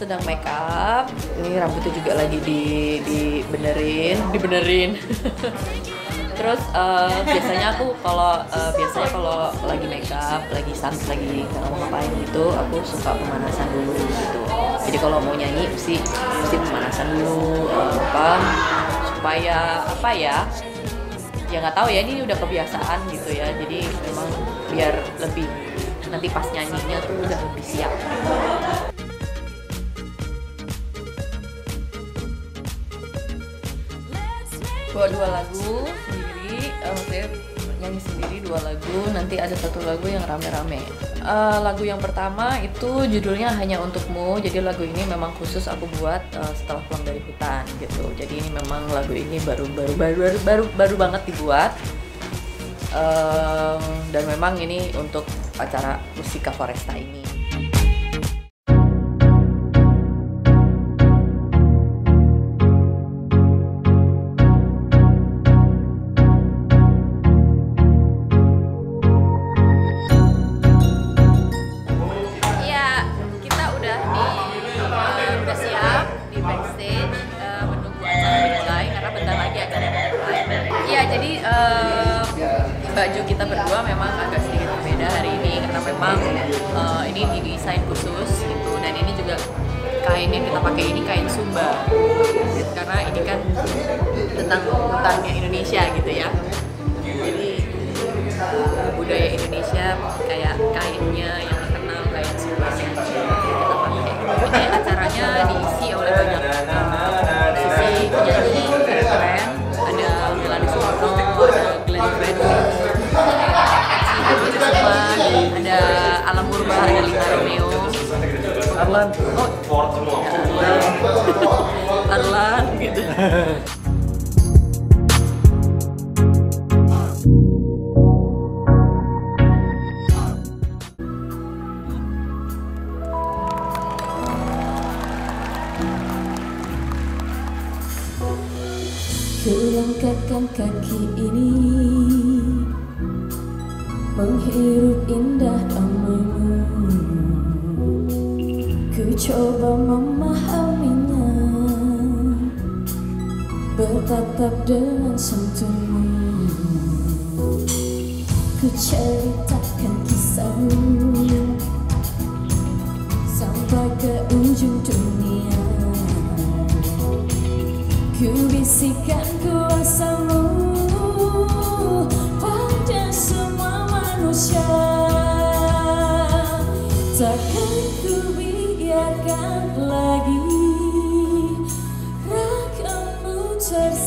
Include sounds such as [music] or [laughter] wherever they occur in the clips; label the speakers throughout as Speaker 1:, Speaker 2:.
Speaker 1: sedang make up. Ini rambutnya juga lagi di dibenerin, dibenerin. [laughs] Terus uh, biasanya aku kalau uh, biasanya kalau lagi make up, lagi sans, lagi nggak mau ngapain gitu, aku suka pemanasan dulu gitu. Jadi kalau mau nyanyi mesti mesti pemanasan dulu uh, apa supaya apa ya? Ya nggak tahu ya ini udah kebiasaan gitu ya. Jadi memang biar lebih nanti pas nyanyinya tuh udah lebih siap. Bawa dua lagu sendiri, uh, maksudnya nyanyi sendiri dua lagu, nanti ada satu lagu yang rame-rame. Uh, lagu yang pertama itu judulnya hanya untukmu, jadi lagu ini memang khusus aku buat uh, setelah pulang dari hutan gitu. Jadi ini memang lagu ini baru baru baru baru baru, baru banget dibuat. Um, dan memang ini untuk acara Musika Foresta ini. Kita berdua memang agak sedikit berbeda hari ini karena memang uh, ini didesain khusus gitu dan ini juga kain yang kita pakai ini kain sumba karena ini kan tentang hutannya Indonesia gitu ya. Jadi uh, budaya Indonesia kayak kainnya yang terkenal kain sumba yang kita pakai. Ini acaranya diisi oleh banyak
Speaker 2: Arlan.
Speaker 1: Oh, Arlan, Arlan gitu.
Speaker 3: Kulangkahkan kaki ini Menghirup indah Coba memahaminya. Bertatap dengan santunmu Ku ceritakan kisahmu Sampai ke ujung dunia. Ku bisikan kuasamu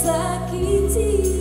Speaker 3: sakiti.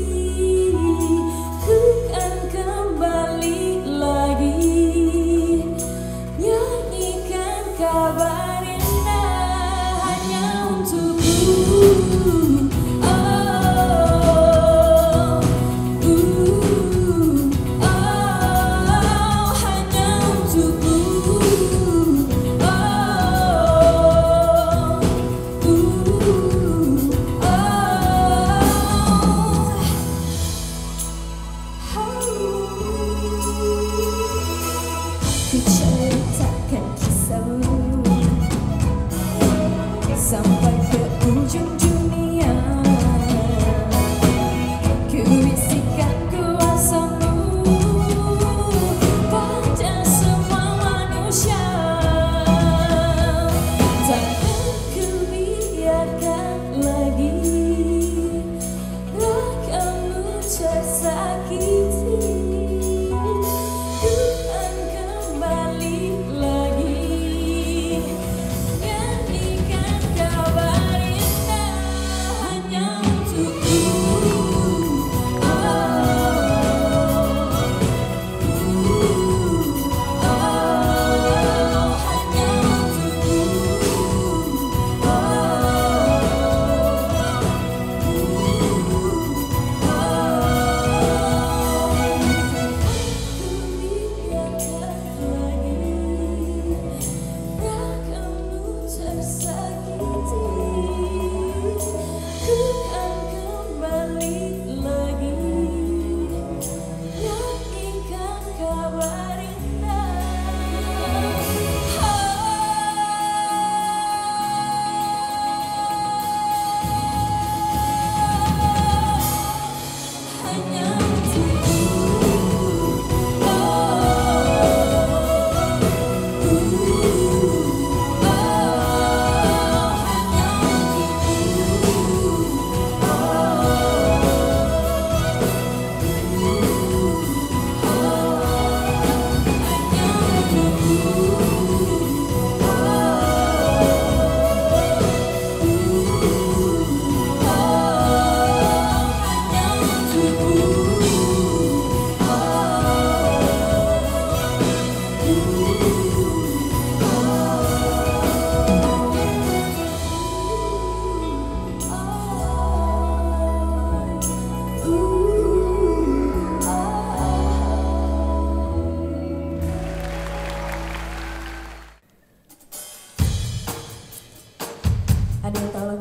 Speaker 3: Sampai ke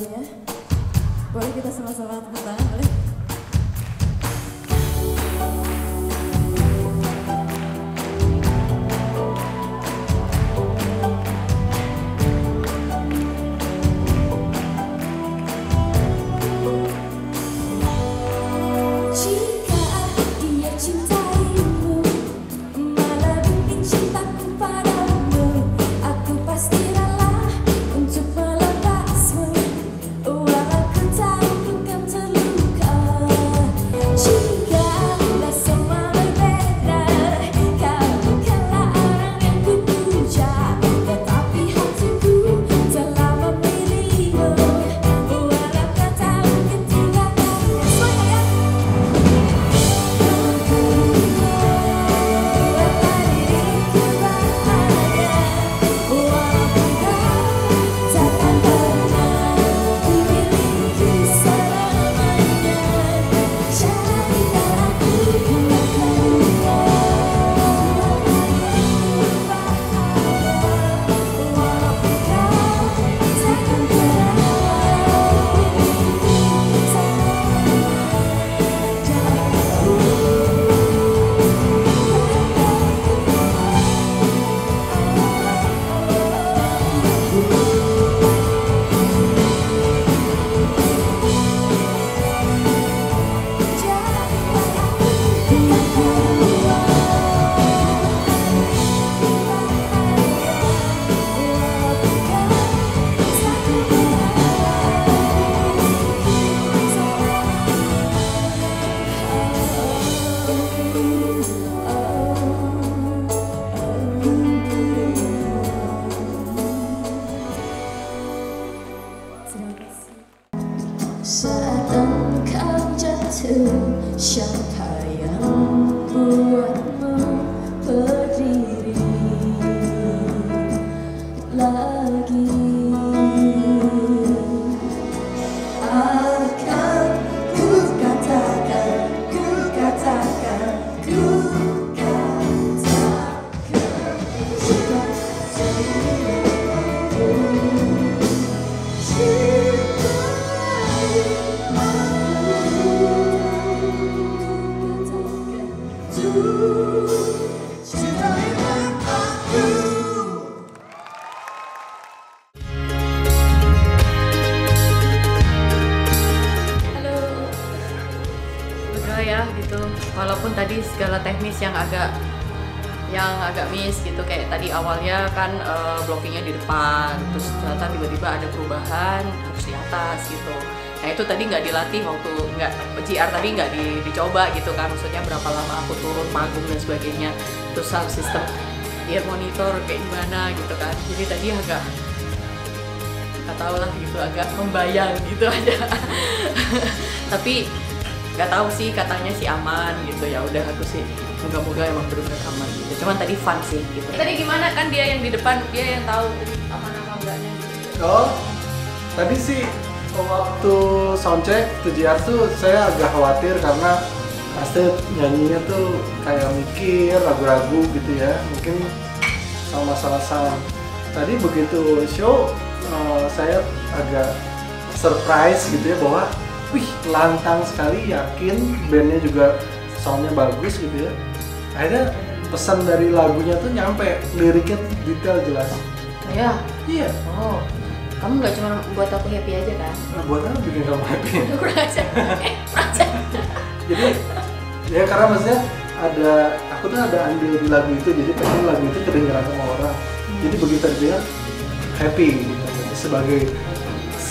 Speaker 3: lagunya. Boleh kita sama-sama tepuk tangan Terima kasih. Saat engkau jatuh Siapa yang
Speaker 1: Walaupun tadi segala teknis yang agak yang agak miss gitu. Kayak tadi awalnya kan eh, blockingnya di depan terus ternyata tiba-tiba ada perubahan harus di atas gitu. Nah itu tadi nggak dilatih waktu nggak GR tadi nggak di- dicoba gitu kan. Maksudnya berapa lama aku turun panggung dan sebagainya. Terus sound system ear monitor kayak gimana gitu kan. Jadi tadi agak nggak tahu lah gitu agak membayang gitu [laughs] aja. Tapi nggak tahu sih katanya sih aman gitu. Ya udah aku sih moga-moga emang benar-benar aman gitu. Cuman tadi fun sih gitu. Tadi gimana kan dia yang di depan dia yang tahu aman apa enggaknya gitu
Speaker 2: Oh, tadi sih waktu soundcheck 7R tuh saya agak khawatir karena pasti nyanyinya tuh kayak mikir ragu-ragu gitu ya. Mungkin sama masalah sound. Tadi begitu show eh, saya agak surprise gitu ya bahwa wih lantang sekali yakin bandnya juga soundnya bagus gitu ya. Akhirnya pesan dari lagunya tuh nyampe liriknya detail jelas.
Speaker 1: Ya?
Speaker 2: Iya.
Speaker 1: Oh kamu nggak cuma buat aku happy aja kan?
Speaker 2: Nah, buat apa bikin kamu happy? [laughs]
Speaker 1: eh
Speaker 2: jadi ya karena maksudnya ada aku tuh ada andil di lagu itu jadi pengen lagu itu kedengeran sama orang. Jadi begitu dia happy gitu. Sebagai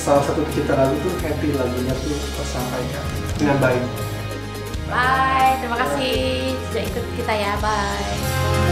Speaker 2: salah satu pencipta lagu tuh happy lagunya tuh tersampaikan dengan baik.
Speaker 1: Bye terima kasih. Sudah ikut kita ya bye